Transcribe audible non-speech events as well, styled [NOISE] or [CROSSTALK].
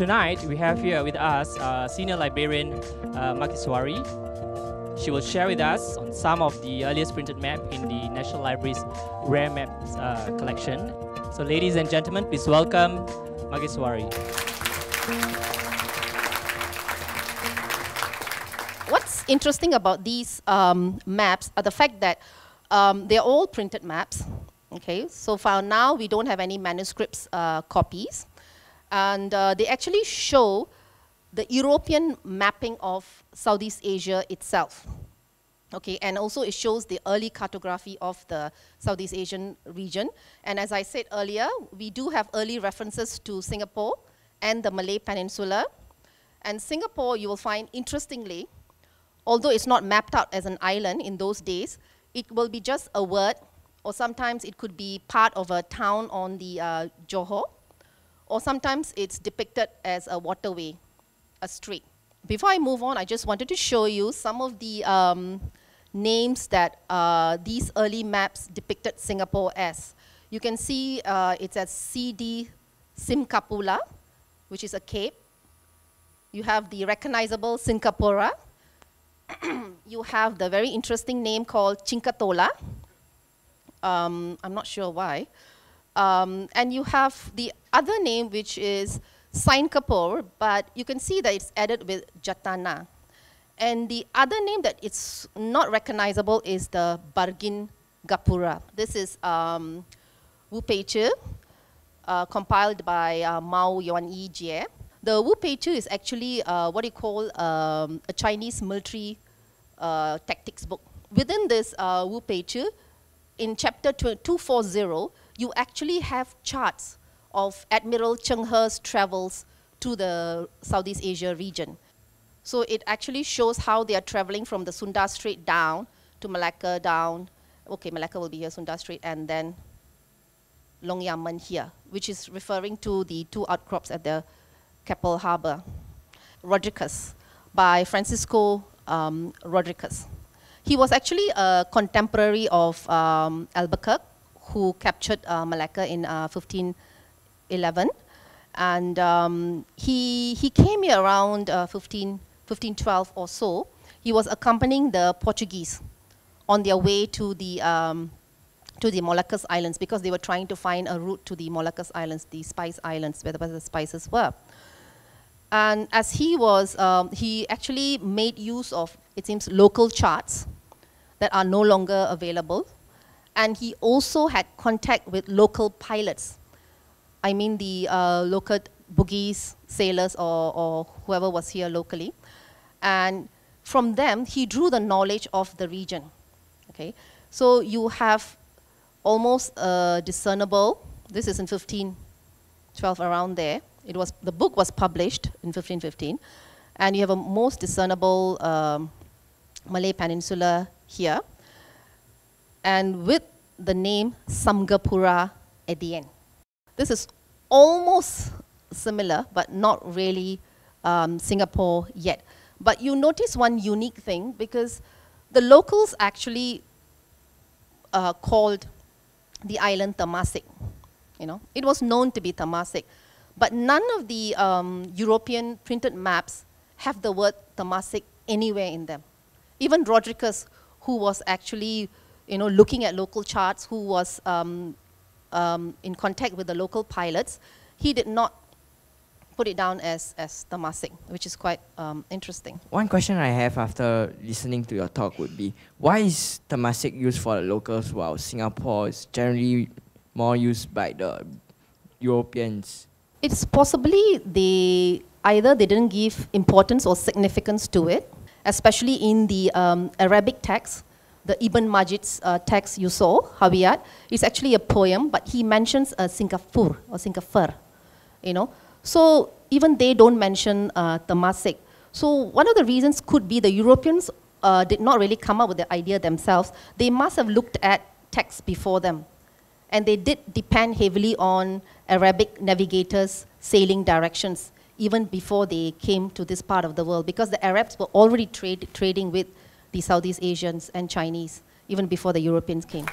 tonight we have here with us uh, senior librarian uh, Makeswary. She will share with us on some of the earliest printed map in the National Library's Rare Maps uh, collection. So ladies and gentlemen, please welcome Makeswary. What's interesting about these um, maps are the fact that um, they're all printed maps. Okay, so for now we don't have any manuscripts uh, copies, and uh, they actually show the European mapping of Southeast Asia itself. Okay, and also it shows the early cartography of the Southeast Asian region. And as I said earlier, we do have early references to Singapore and the Malay Peninsula. And Singapore, you will find interestingly, although it's not mapped out as an island in those days, it will be just a word, or sometimes it could be part of a town on the uh, Johor, or sometimes it's depicted as a waterway, a street. Before I move on, I just wanted to show you some of the um, names that uh, these early maps depicted Singapore as. You can see uh, it's as CD Simkapula, which is a cape. You have the recognizable Singapura, [CLEARS THROAT] you have the very interesting name called Chinkatola. Um, I'm not sure why. Um, and you have the other name, which is Singapore, but you can see that it's added with Jatana. And the other name that it's not recognizable is the Bargin Gapura. This is um, Wu Pei Chi, uh, compiled by uh, Mao Yuan Yi Jie. The Wu Pei Chi is actually uh, what you call um, a Chinese military uh, tactics book. Within this uh, Wu Pei Chi, in chapter 240, you actually have charts of Admiral Zheng He's travels to the Southeast Asia region. So it actually shows how they are traveling from the Sunda Strait down to Malacca down. Okay, Malacca will be here, Sunda Strait, and then Long Yamen here, which is referring to the two outcrops at the Keppel Harbor. Rodriguez by Francisco um, Rodriguez. He was actually a contemporary of um, Albuquerque, who captured uh, Malacca in uh, 1511. And um, he, he came here around uh, 15, 1512 or so. He was accompanying the Portuguese on their way to the, um, to the Moluccas Islands because they were trying to find a route to the Moluccas Islands, the Spice Islands, where the, where the spices were. And as he was, um, he actually made use of, it seems, local charts that are no longer available. And he also had contact with local pilots. I mean the uh, local Bugis sailors or, or whoever was here locally. And from them, he drew the knowledge of the region. Okay, So you have almost uh, discernible, this is in 1512, around there, it was, the book was published in 1515, and you have a most discernible um, Malay Peninsula here, and with the name Samgapura at the end. This is almost similar, but not really um, Singapore yet. But you notice one unique thing because the locals actually uh, called the island Temasek. You know, it was known to be Temasek. But none of the um, European printed maps have the word Temasek anywhere in them. Even Rodriguez, who was actually you know, looking at local charts, who was um, um, in contact with the local pilots, he did not put it down as, as Temasek, which is quite um, interesting. One question I have after listening to your talk would be, why is Temasek used for the locals while Singapore is generally more used by the Europeans? It's possibly they either they didn't give importance or significance to it, especially in the um, Arabic text, the Ibn Majid's uh, text you saw, Hawiyat. It's actually a poem, but he mentions a Singapore or Singapore, you know. So even they don't mention uh, Temasek. So one of the reasons could be the Europeans uh, did not really come up with the idea themselves. They must have looked at texts before them. And they did depend heavily on Arabic navigators' sailing directions even before they came to this part of the world because the Arabs were already trade, trading with the Southeast Asians and Chinese, even before the Europeans came.